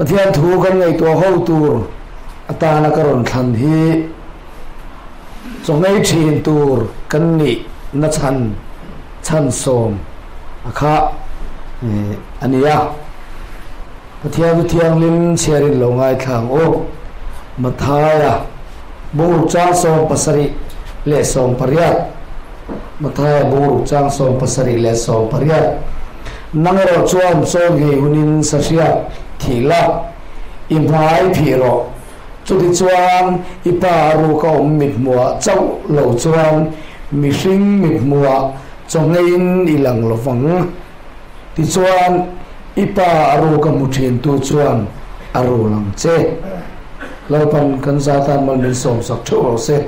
ปฏิยานถูกันไงตัวเขาตัวอตานกรนทันทีส่งใไอชีนตัวกันนี่นัชันชันโสมอะคะอันนี้ยะปฏิยานเทียงลิ้นเชียรินลงไงทางโอ้มาทายะบูรุษจางสมปัสริเลสสมปริยัตมาทายบูรุษจางสมปัสริเลสสมปริยัตนั่งรอชวมโสมเฮหุนินสัชยา pathian thu kan ngai to ho tur atana karon than hi chongai thin tur kan ni na chan chan som akha ania pathian tu thiang lim cherin lo ngai thang o mathaya bur cha som pasari le som pariat mathaya bur chang som pasari le som pariat nangero chuan chon he hunin sasia thila imhai phiro chuti chuan ipa ru ka om mit mua chau lo chuan mi hring mit mua chongein ilang lovang ti chuan ipa aru ka mu thin tu chuan aru lang che lo pan kan za tan man min som sak thu se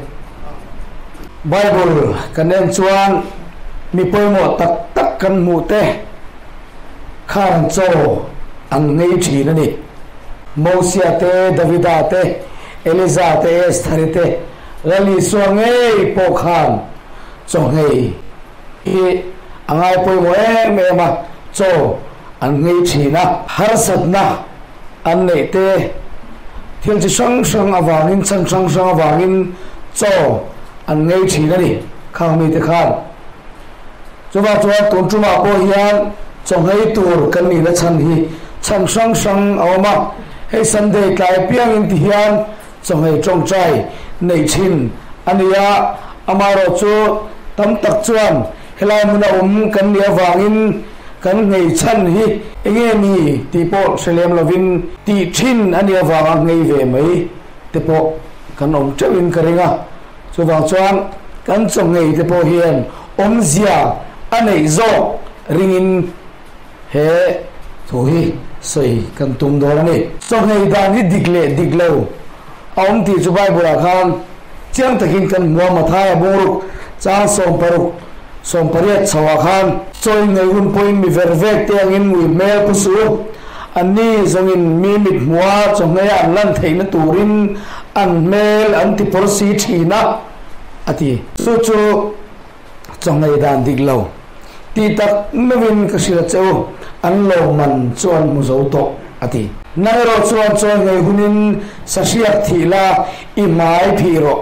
bible kan en chuan mi poimo tak tak kan mu te khan cho ang ngei thi na Mosia te, Davida te, Eliza te, Esther te. So ngei po khan cho ngei e angai poimo em em a cho ang ngei thina har satna an nei te thil chi sang sang awangin sang sang sang awangin cho an ngei thina ni. Khang mi te khan chuwa chuwa tun chuma po hian chong hei tur kan ni la chan hi chan sang sang hay sân đề cái piang in ti trong chong trong trai chai nei anh ya amaro chu tam tak chuan helai muna um kan ni awangin kan ngei chan hi enge mi ti po selem lovin ti thin ani awa ngei ve mai te po kan om chawin karinga chu wang chuan kan chong ngei te po hian om zia anei zo ringin he thu hi soi kan tum do ni. Chong ngei dan hi dikle diklo om ti chu bai bura khan chiang takin kan mo muwa mathaya buruk chang som paru som pariat chawa khan choi ngai hun poin mi vervek te angin mui me pu su. Ani zongin mi mit muwa chongai an lan theina turin an mel an ti por si thina ati. Su chu. Chong ngai dan diklo ti tak novin ka sira cheu an lo man chuan mu zo à to ati nairo chuan chuan ngai hunin sa siak thi la i mai phi ro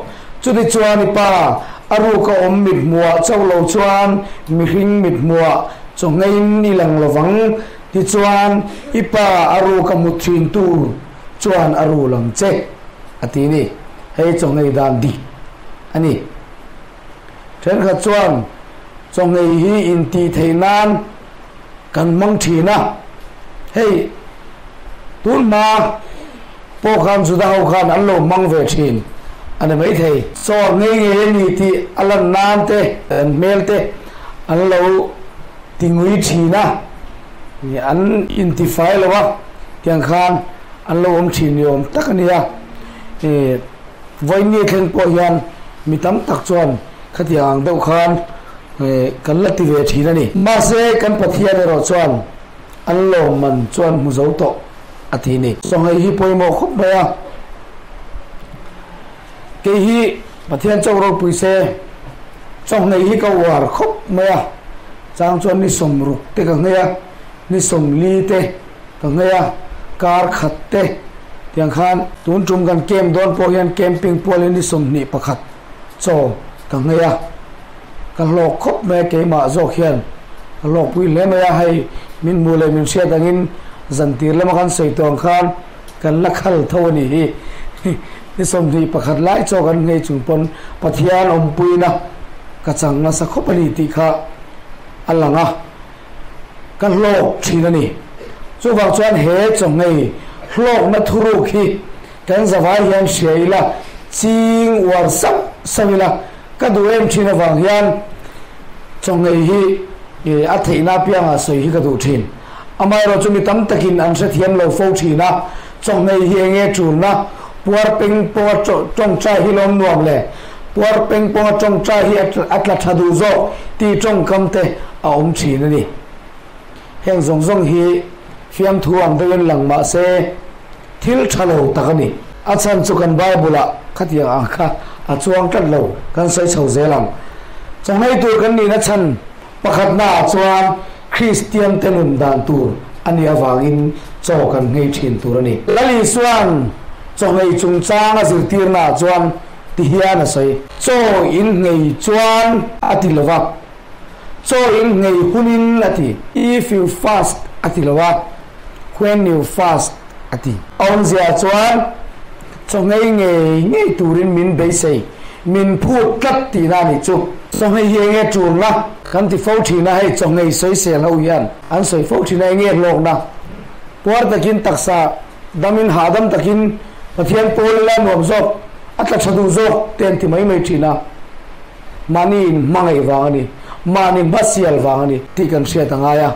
chu ti chuan pa aru à ka om mit mua chau lo chuan mi hring mit mua chu ngai ni lang lovang ti chuan ipa aru à ka mu thin tu chuan aru lang che ati ni hei chu ngai dan di ani then kha chuan cho ngày hi in ti thầy nan cần mong chỉ na hey tuôn ma po khan su da khan anh lo mong về chín anh mấy thầy so ngày ngày ni ti anh nan te mail te anh lâu thì ngui chỉ na anh phải lo wa tiếng khan anh lâu om nhiều, tắc om tak anh ya thì voi ni khen po hiền mi tắm tắc chuẩn khati hàng đâu khan kan la ti ve thina ni ma se kan pathia ro chuan an lo man chuan mu zo to athi ni so hai hi poimo khop ba cái hi pathian châu ro puise trong này hi ka war khop maya chang chuan ni som ruk te ka ngeya ni som li te ka ngeya kar khat te tiang khan tun tum kan kem don po hian camping pol ni som ni pakhat cho ka ngeya ka lo khop me ke ma zo khian ka lo pui le maya hai min mu le min sia dangin zantir le ma kan sei tong khan. Kan lakhal thawani hi ni som thi pakhat lai cho kan ngei chung pon pathian om puina ka chang na. Sa khopani ti kha. Alanga kan lo thina ni chu wang chuan he chong ngei hlok na thuru khi. Kan zawai hian sheila ching war sam samila ka du em thina wang hian chong ngei hi e eh, a theina pianga soi hi ka du thin. Amai ro chumi tam takin an se thiam lo fo thina chong ngày hi nghe chul na puar peng po trong cha hi lom nuam le. Puar peng po trong cha hi atla thadu zo ti trong kam te a om chi na ni. Heng zong zong hi fiam thuam de lang ma se thil thalo takani. Achan chu kan bible khatia a kha a chuang lâu, lo kan sai chho zelam changai tur kan ni na chan. Pakhat na chuan christian tenun dan tur. Ani awangin cho kan ngei thin turani lali suan cho ngei chung chang a zir tir na chuan ti hian a soi cho in ngei chuan ati lova cho in ngei hunin ati. If you fast ati lova when you fast, ati. On zia chuan cho ngei ngei ngei turin min be sei min phut kat ti na ni chu song hay ye nghe chung na kan thì phô thì na hay chồng ngày soi se lo yan an soi phô thì na nghe lộc na puar takin taksa damin hadam takin pathian pol la nom zop atla chadu zo ten ti mai mai thina mani mangai wangani mani basial wangani ti kan sia tangaya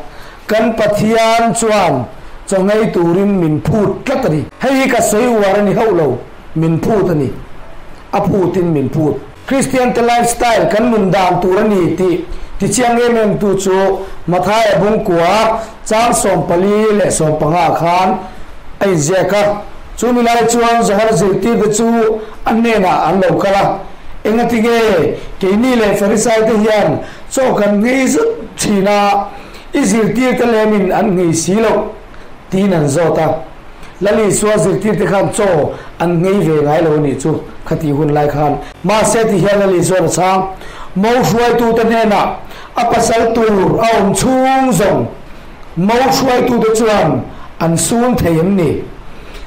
kan pathian chuan chongai turin min phut tlatari hei ka sei warani haulo min phut ani a phutin min phut christian te lifestyle kan mun dan turani ti. Ti chiang em em tu chu mathai bung kwa chang som pali le som panga khan. Ai je ka, chu mi lai chuan zahar zirti de chu anne na an lo kala enga tige ke ni le farisai te hian, cho kan ngi zu thina izir ti te le min an ngi silo tin an zota lali suwa zirti te khan cho an ngi ve ngai lo ni chu, khati hun lai khan. Ma se ti hian lali suwa chang mo shuai tu te ne na apasal tur aum chung zong. Mo shuai tu te chuan, an sun theim ni.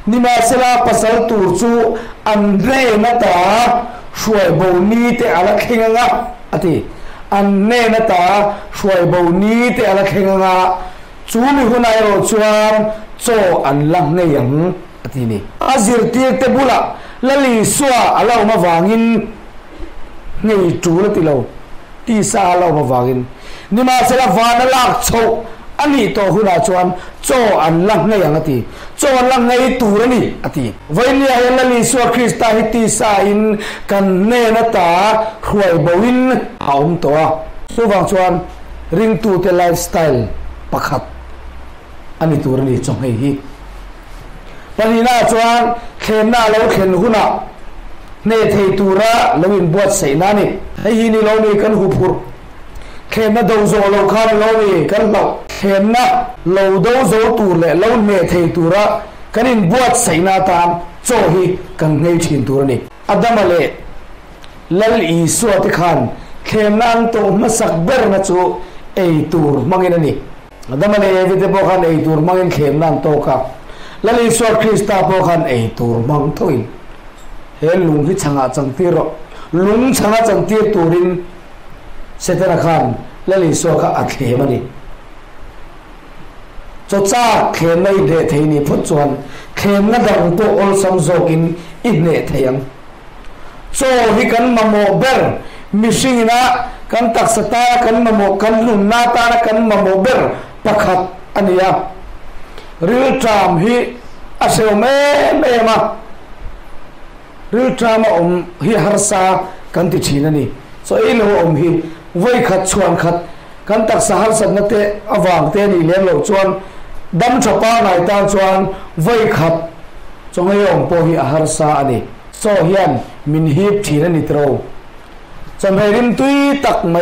Nima sela pasal tur chu, an re na ta, shuai bo ni te ala khenga nga. Ati, an ne na ta, shuai bo ni te ala khenga nga. Chu mi hunai ro chuan โจอันลังในยังทีนี้อาจิรตีเตบุละลลีสวาอาเรามาวางินในจูนติเราตีซาเรามาวางินนี่มาเสลาวานลักโชอันนี้ตัวหุ่นาชวนโจอันลังในยังอทีโจอันลังในตูรนี่อทีวัเนี้อลลีสวาคริสตาฮิตีสาอินกันเนนตาหวยบวินเอาอมตัวสุวังชวนริงตูเตไลฟ์สไตล์ประคับ ani tur ani chong hei hi panina chuan khen na lo khen huna ne thei tura lawin buat sei na ni hei hi ni lo ni kan hu phur khen na đâu zo lo khan lo ni kan lo khen na lo đâu zo tu le lo ne thei tu ra kan in buat sai na tan cho hi kan ngei thin tur ni adama le lal i su khan khen nan to masak ber na chu ei tur mangin ani adama le evite bo khan ei tur mangin khen nan to ka. Lal i su krista bo khan ei tur mang thoin. He, lung hi changa chang tiro lung changa chang tir turin. Setera khan, lali so kha a khe mani cho cha khe nei de thei ni phut chuan. Khe na dang to ol sam zokin in ne theyang so hi kan mamo ber. Mishing na kan tak sata kan mamo kan lun na ta kan mamo ber ประคับอันนี้หรือจามฮีอาเซลเมเมมาหรือจามอมฮีฮาร์ซากันติชีนันนี่สอิลหัวอมฮีไว้ขัดชวนขัดกันตักสาหัสนัตเตอวางเตนี่เลี้ยงหลงชวนดำชป้าไหนตาชวนไว้ขัดจงให้อมโปฮีฮาร์ซาอันนี้โซเฮียนมินฮีบชีนันนี่ตรอจำให้ริมตุยตักไหม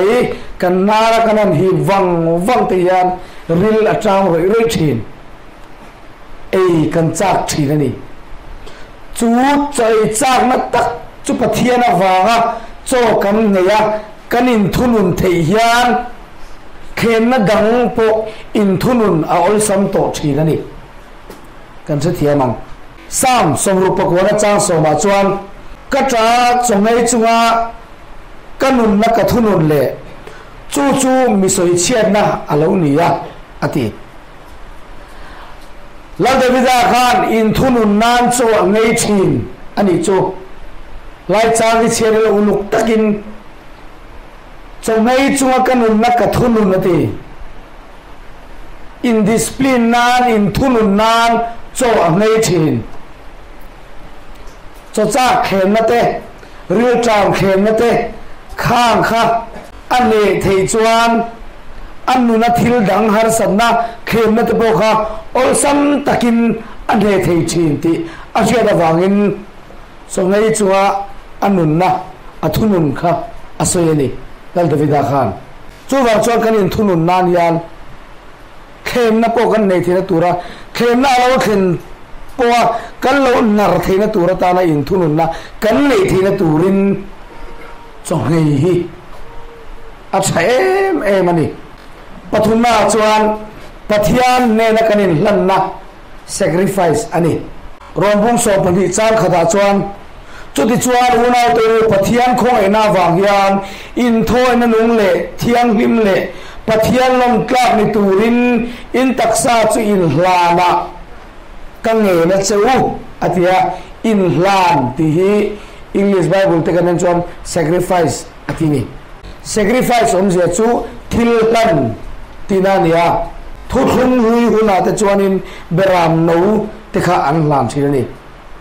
กันนารักันฮีวังวังตียาน ril atang roi roi thin ei kan chak thin ani chu chai chak na tak chu pathian awanga cho kan ngeya kanin thunun thei hian khen na dang po in thunun a ol sam to thin ani kan se thiam ang sam som ru pa kona chang so ma chuan ka tra chongai chunga kanun na ka thunun le chu chu mi soi chiat na alo ni ya ati. La davida khan, in thunun nan cho ngei chin. Ani cho, lai chang ki chen lo unuk takin. Cho ngei chunga kanun na ka thunun ati in discipline nan, in thunun nan cho ngei chin. Cho cha khen na te riu chang khen na te. Khang kha an ne thei chuan an nu na thil dang har san na khem na te bo kha ol sam takin an he thei chin ti a ria da wangin so ngay chunga anun na athunun kha asoyani dal davida khan. Chu wa chuan kan in thunun nan yan. Khem na po kan nei thina tura. Khem na lo khen po kan lo nar thina tura ta na in thunun na. Kan nei thina turin. Chong hei hi. A tha em em ani. ปฐุมนาชวนปัทียนเนนันินลันนะ sacrifice อันนี้รวมพุ่งสอบพิจารณาขดาชวนจุดที่ชวนหัวเราตัวปัทียนคงไอ้นาวางยานอินโทยนันุงเละเทียงริมเละปะเทียนลมกลับในตูรินอินตักซาจุอินลานะกังเงนเจ้าอัตยาอินลานที่ฮีอังกฤษไบเบิลเตกันนั่นชวน sacrifice อันนี้ sacrifice อมเสียจูทิลตัน ตีนาเนียทุกคนหุยหุนาจต่จวนินเบรามนูติขาอันลานชีนี่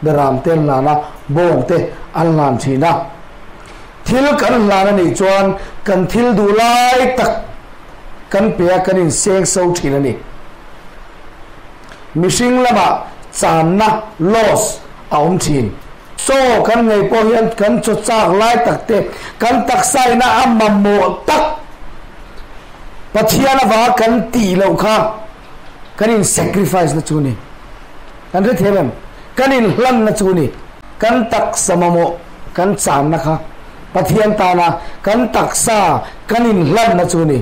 เบรามเต้นลานะบงเตอันลานชีนะทิลกันลานนี่ชวนกันทิลดูไลตักกันเปียกันินเซงเซาทีนนี่มิชิงละมาจานนะลอสเอาอมทีนโซกันไงพอเห็นกันจุดจากไลตักเตกันตักไซนะอัมมัมโมตัก pathiana wa kan ti lo kha kan in sacrifice na chu ni kan re themem kan in hlan na chu ni kan tak samamo kan cham na kha pathian ta na kan tak sa kan in hlan na chu ni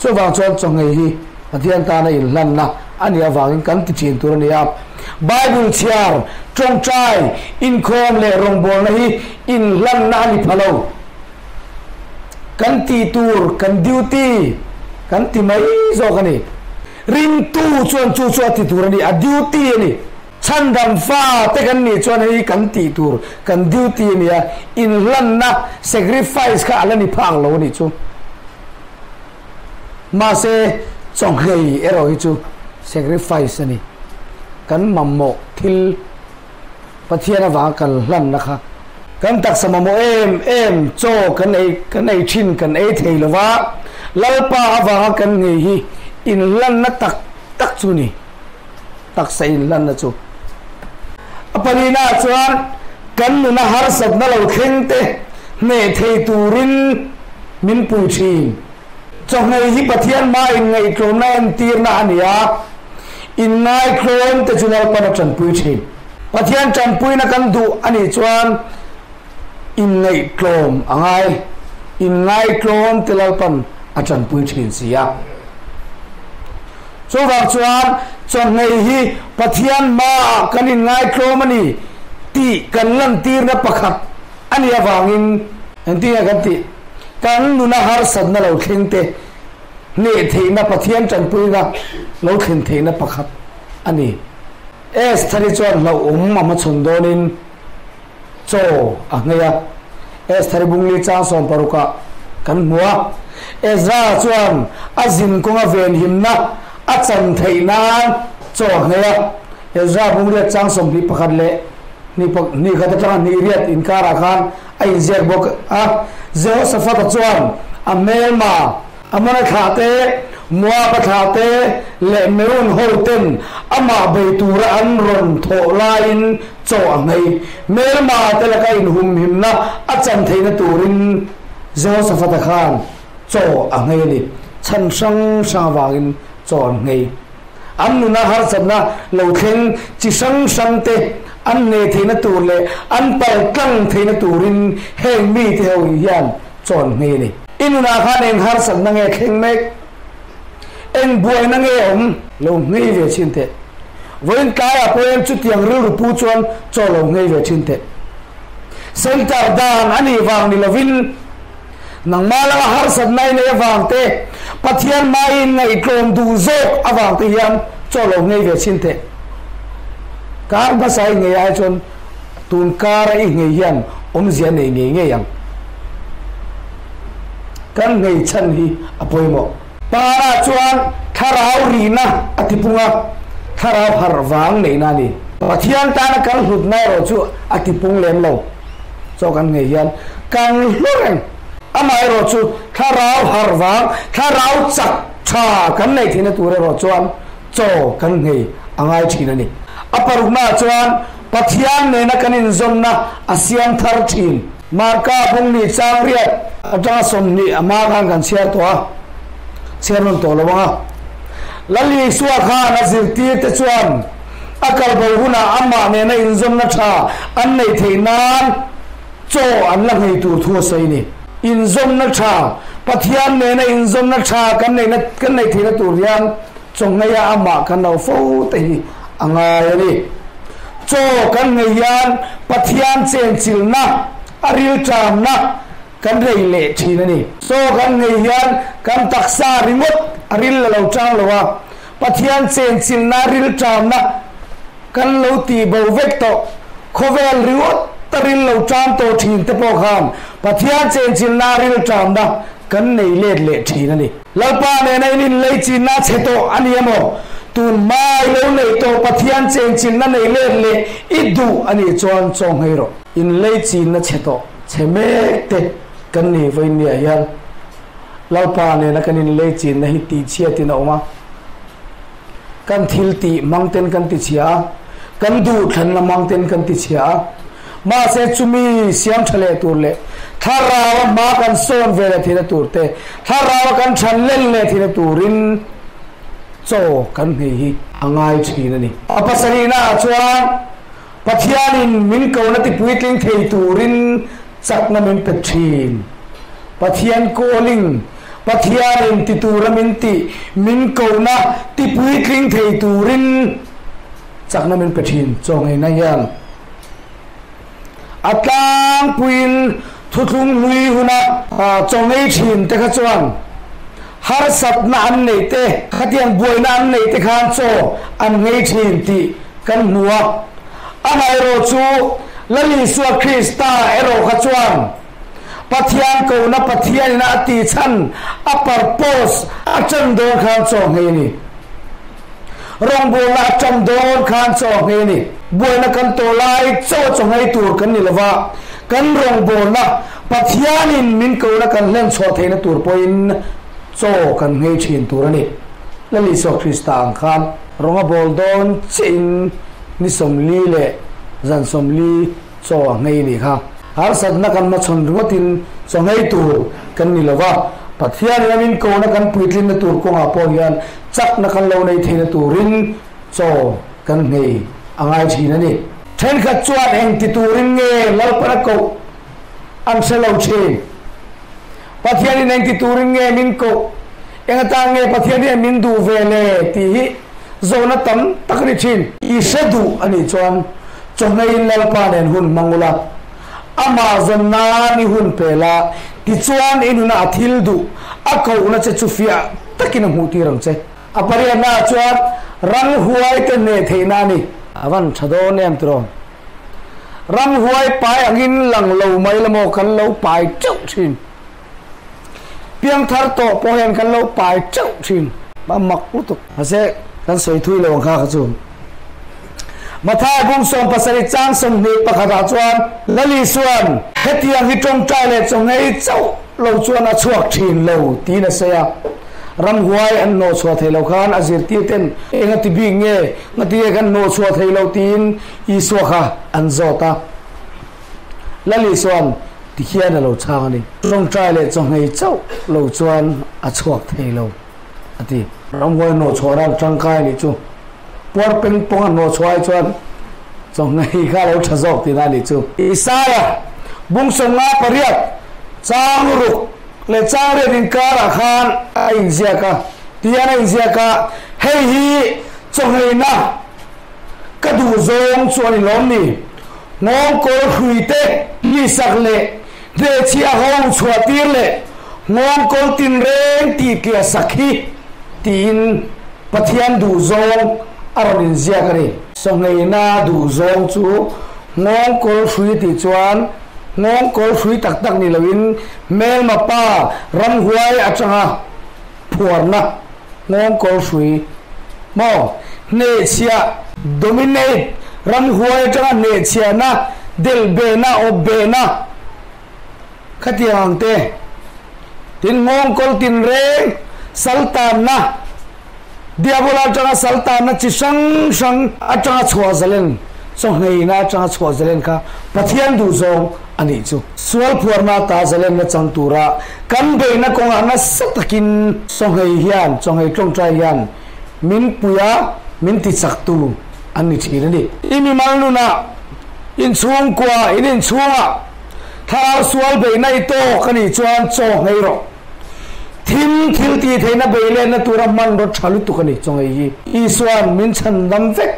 chu wang chuan chong ngai hi pathian ta na in hlan na ani awang kan ti chin tur ni ap bible chiar trong trai in khom le rong bol na hi in hlan na ni phalo kan ti tur kan duty kan ti mai zo kan ni rin tu chuan chu chu ti tur ni a duty ni chan dam fa te kan ni chuan hi kan ti tur kan duty ni a in lan na sacrifice kha ala ni phang lo ni chu ma se chong hei ero hi chu sacrifice ni kan mammo thil pathiana wa kan lan na kha kan tak samamo em em cho kan ei kan ei thin kan ei thei lova lalpa awa kan nge hi, in lan na tak tak chu ni tak sa in lan na chu apalina chuan kan nu na har sat na lo kheng te ne thei turin min pu thin cho ngai hi pathian ma in ngai tro na en tir na ania in ngai kron te chunal pa chan pu thin pathian chan pui na kan du ani chuan in ngai klom angai in ngay klom tilalpan a chan pui chin siya chu wa chuan, chon ngay hi pathian ma kan in ngay klom ani. Ti kan lan tir na pakhat. Ani awangin anti ya kan ti. Kan nu na har sad na lo thing te. Ne thei na pathian chan pui na lo thleng thei na pakhat. Ani. Es thari chuan lo um ma chun donin चो अंगया एस थरीबुंगली चा सोन परुका। कन मुआ। एजरा चुआन अजिन कोंगा वेन हिमना। अचन थैना। चो अंगया एजरा बुंगले चा सोन बि पखरले इनकार mua pa khate le meun hoten ama beitura an ron tho lain cho ngai melma telaka in hum himna a chan theina turin zeo safata khan cho a ngai ni chân sang sa wangin cho ngai an nu na har sabna lo theng chi sang sang te an ne theina tur le an pal tlang theina turin heng mi te ho hian chon ngai ni inu na khan en har sab na nghe kheng mek en buai na nge om lo ngai ve chin te voin ka ya po em chu tiang ru ru pu chon cho lo ngai ve chin te center dan ani wang ni lovin nang mala har sab nai ne wang te pathian mai ngai klom du zok awang te hiam cho lo ngai ve chin te kar ba sai nghe ai chon tun kar ai nghe hian om zian nei nghe ngai yang kan ngai chan hi apoi mo para chuan tharau rina atipunga tharau har wang nei na ni. Pathian ta na kan hlut na ro chu atipung lem lo. Cho kan ngai hian. Kan hlureng amai ro chu tharau har wang tharau chak cha kan nei thina tu re ro chuan. Cho kan ngai angai thina ni. Aparukna chuan, pathian nei na kanin zomna asian thar thin. Marka bung ni chang riat. Ata som ni ama kan kan share to a share non to lawanga lali suwa kha na zirti te chuan akal bo huna amma ne na inzom na tha an nei theinan cho an la ngei tur thu sai ni inzom na tha pathian ne na inzom na tha kan nei na kan nei thina tur yan chong ngai amma kan lo fo te hi anga ya ni cho kan ngei yan pathian chen chil na aril cham na kan rei le thin ani so, kan ngei hian, kan taksa ringot aril la lo tang lo wa. Pathian chen chin na ril cham na. Kan lo ti bo vek to. Khovel ringot tarin lo cham to thin te po kham. Pathian chen chin na ril cham na. Kan nei le le thina ni. Lalpa ne nei nin lei chin na che to ani amo. Tun mai lo nei to pathian chen chin na nei le le. Idu ani chon chong hei ro. In lei chin na che to. Che me te. Kan ni voi ni yan lalpa ne na kan in lei chin na hi ti chia ti na oma kan thil ti mangten kan ti chia kan du than na mangten kan ti chia ma se chumi siam thale tur le tharawa ma kan son ve le thina tur te tharawa kan than len le thina turin cho kan hei hi angai thina ni apasari na chuan pathianin min ko na ti puitling thei turin สักนามินป็ดทีนปะเทียนโกลิงปะเทียรินติตูรมินติมินโกนะติปุยคลิงเทตูรินสักนามินป็ดทีนจงให้นายังอัตลังปุยนทุทุงลุยหุนะจงให้ทีนแต่ขจวน har sap na an nei te khatiang บวก na an nei te khan cho an ngei thin ti kan nuwa an ai ro chu ละลีสัวคริสตาเอโรขจวนปัเทียนกูนะปะเทียนนะอติชันอัปปอร์โพสอาจำโดนขานสองเฮนี่รองบูลาจำโดนขานสองเฮนี่บวยนักันโตไลโซสองให้ตัวกันนี่ละวะกันรองบูละปัทยานินมินกูนะกันเล่นสอเทนตัวปอยนโซกันให้เชียนตัวนี่ละลีสัวคริสตาอังคารรองบอลโดนจินนิสมลีเล่ dân som li cho ngay ni kha har sat na kan ma chon ru tin, cho ngay tu kan ni lova pathian ya min ko na kan puitlin na tur ko nga po yan chak na kan lo nei theina turin cho kan ngay angai thina ni then kha chuan eng ti turin nge lal para ko am se lo che pathian in eng ti turin nge min ko eng ta nge pathian ni min du ve le ti hi zona tam takri chin i se du ani chuan chongai lal pa nen hun mangula amazon na ni hun pela ti chuan in na athil du a ko na che chufia takin mu ti rang che apariya na chuan rang huai te ne theina ni avan thado nem tro rang huai pai angin lang lo mai lamo kan lo pai chau thin piang thar to po hen kan lo pai chau thin ba mak utuk ase kan soi thui lo kha kha chum mathai bung som pasari chang som ni pakhata chuan. Lali suan hetiang hi tong trai le chong nei chau lo à chuan a chuak thin lo ti na se ya à. ram huai an no chua thei lo khan azir ti ten enga ti bi nge ngati kan no chua thei lo tin i so kha an zo ta. Lali suan ti khian a lo chang ni tong trai le chong nei chau lo à chuan a chuak thei lo ati ram huai no chua ran chang kai ni chu por peng pong an no chuai chuan chong ngai kha lo tha zok ti na ni chu isaya bung song nga pariat chang ruk le chang re din ka ra khan. A in zia ka ti ana in zia ka hei hi chong ngai na ka du zong chuan ni lom ni ngong ko hui te ni sak le de chia hong chua tir le ngong ko tin reng ti kia sakhi tin pathian du zong aron in zia kari so na du zong chu ngong kol shui ti chuan ngong kol shui tak tak ni lawin mel ma pa ram huai achanga phuar na ngong kol shui mo ne chia dominate ram huai changa ne chia na, del be na, o be na. Khatiang te tin ngong kol tin re saltan na diabola changa salta na chi sang sang a changa chhuwa zalen so ngei na changa chhuwa zalen ka pathian du zong ani chu. Sual phuar na ta zalen na chang tura kan be na kong ana satakin so ngei hian, so ngei tong trai hian, min puya, min ti chak tu ani ni thina ni. Imi mal nu na. In chuang kwa, in in chunga thar sual be na i to kani chuan cho ngai ro thim thil ti na be lên na tura man ro thalu tu kani chong ai i suan min chan dam vek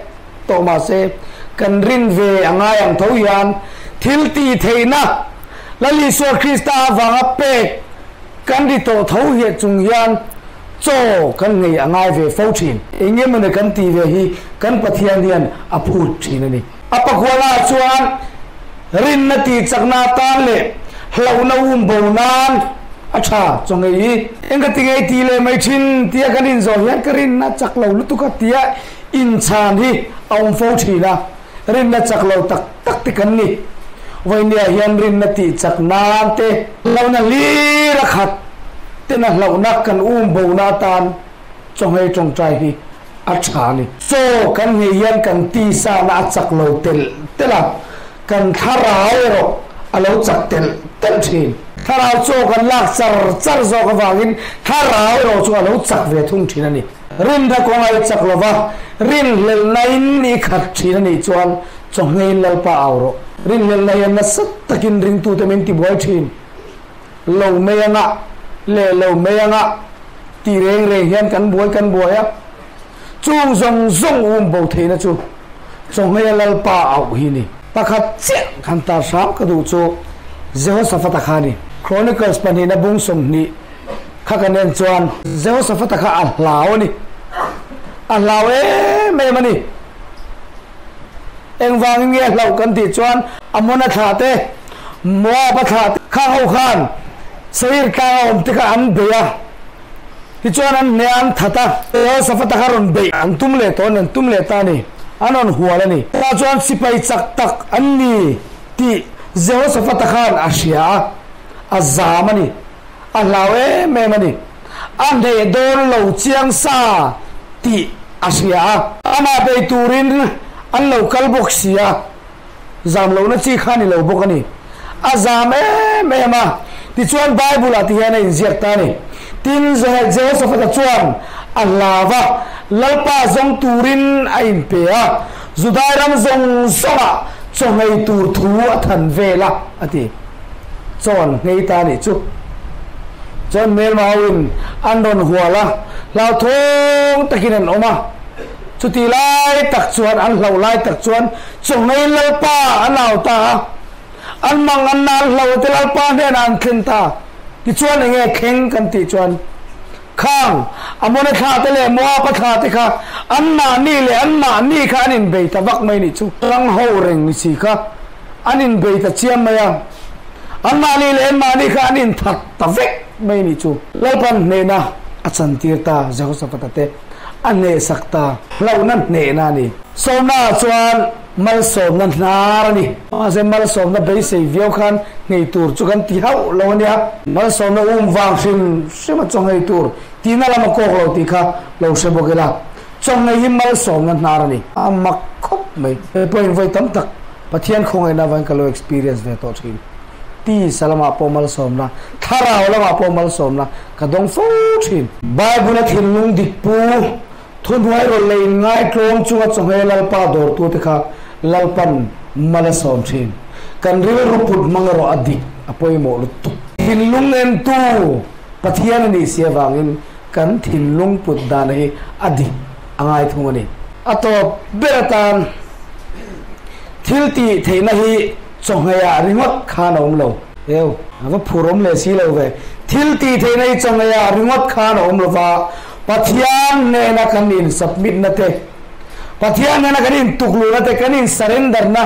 to ma se kan rin ve anga yang tho yan thil ti theina lali so krista wanga pe kan đi to thấu he chung yan cho kan ngai angai ve fo thin enge mane kan ti ve hi kan pathian dian apu thin ani apakwala chuan rin na ti chakna tan le hlo na um bo nan acha chong ei enga ti ngai ti le mai thin tia kan in zo hian ka rin na chak lo lu tu ka tia in chan hi ong fo thina rin na chak lo tak tak ti kan ni. Vai nia hian rin na ti chak na te. Lo na li ra khat. Tên là lâu nát cần um bầu na tan trong hay trong trai cho cái cha ni so kan cái yan in. Ti sa rồi thin tharao cho kan lak char char zo ka wangin tharao ro chu a chak ve thung thin ani rin da ko ai chak lo wa rin lel nain ni khat thin ani chuan trong hay lal pa aw rin lel nain na sat takin ring tu te men ti boy thin lo me nga lệ lâu mê ngạ ti rèn rèn hiền cắn bùi cắn bùi á. Chung rong rong um bầu thế na chu trong ngay lal pa au hi ni takhat che kan ta sam ka du chu Jehoshaphat khani Chronicles pani na bung som ni kha kan nen chuan Jehoshaphat kha a lao ni a lao e me mani eng wang nge lau kan ti chuan amona tha te mo pa tha kha ho khan sayir ka om tika an beya hi chuan an ne an thata e safa ta karon be an tum le to an tum le ta ni anon huala ni ta chuan sipai chak tak an ni ti zeo safa ta khan asia azamani a lawe me mani an de don lo chiang sa, ti asia ama be turin, an lo kal bok sia. Zam lo na chi khani lo bok ani. Azam e me ma, ti chuan bible ati hian in ziak cho ngay tù thú thần về là. À thì tròn ngay ta để pe cho zudai mà zong soma chongai tur thu a than ta ni chu chon mel mawin andon huala lao thong takin an oma à. chu ti lai tak chuan an hlo lai tak chuan chongai an lau ta. An mang an nal hlo te lal pa ne an khin ta. Ti chuan nghe kheng kan ti chuan khang amone kha te le mo pa kha te kha an ma ni le an ma ni kha an in be ta vak mai ni chu rang ho reng ni si kha an in be ta chiam mai ya an ma ni le an ma ni kha an in that ta vek mai ni chu lal pan ne na. Achan tir ta jaho sa pata te an ne sakta lau nan ne na ni so na chuan mal som na nar ni ma se mal som na bei sei viau khan ngei tur chu kan ti hau lo nia mal som na um wang sin se ma chong ngei tur ti na la ma ko lo ti kha lo se bo gela chong ngei mal som na nar ni a mak khop mai e point vai tam tak. Pathian khong ai na van ka lo experience ve to thin ti salama po mal som na thara lama po mal som na ka dong fo thin bible na thin lung dik pu thun huai ro lei ngai tlom chunga chongai lalpa dor tu te kha lalpan malasom thin kan river ruput mangaro adi apoi mo lu tu thin lung en tu, pathian ni sia wangin kan thin lung put dan hi adi angai thungani ato beratan thilti theina hi chonghaya ringot khan lo. Eu ava phurom le si lo ve. Thilti theina hi chonghaya ringot khan lo wa pathian ne na kanin submit na te pathian ne na kanin tuklu na te kanin surrender na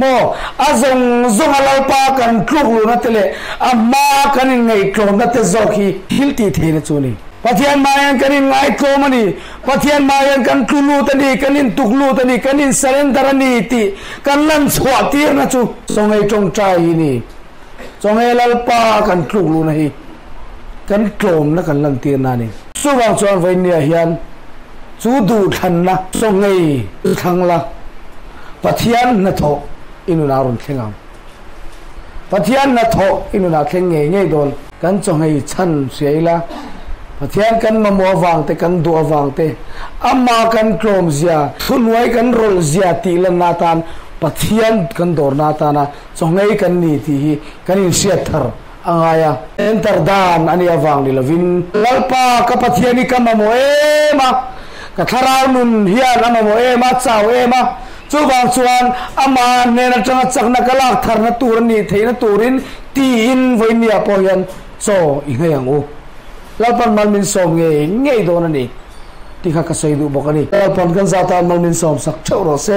mo azong zong alau pa kan tuklu na te le amma kanin ngai klom na te zoki hilti the na chuni pathian mayan kanin ngai klomani pathian mayan kan tulu tani kanin tuklu tani kanin surrender ani ti kan lan chwa tir na chu songai tong trai ni songai lalpa kan tuklu na hi kan klom na kan lan tir na ni su wang chuan vai nia hian chú đủ thần là so ngay thằng là. Và thiên là thọ inu nào rồi thế nào và thiên là thọ inu nào thế nghe nghe đồn. Cần so ngay chân sẽ là. Và thiên cần mà mua vàng thì cần đua vàng thì, âm ma cần chrome zia thun ngoài cần roll zia tì lần na tan và thiên cần đổ na tan à so ngay cần nì thì cần in siết thở. À, Angaya à, enter dan ani avang ni lovin lalpa kapathiani kama mo ema กะทาราวนุนเฮียนอมโมเอมาเจ้าเอมาจูบางส่วนอามาเนนจังจักนักลากทารนตูรนี่เทนตูรินตีอินไวเนียพอยันโซอีกอย่างอู้แล้วปันมันมินสมเงยเงยโดนนี่ที่ข้าก็ใส่ดูบอกนี่แล้วปันกันซาตานมันมินสมสักเท่าไรเซ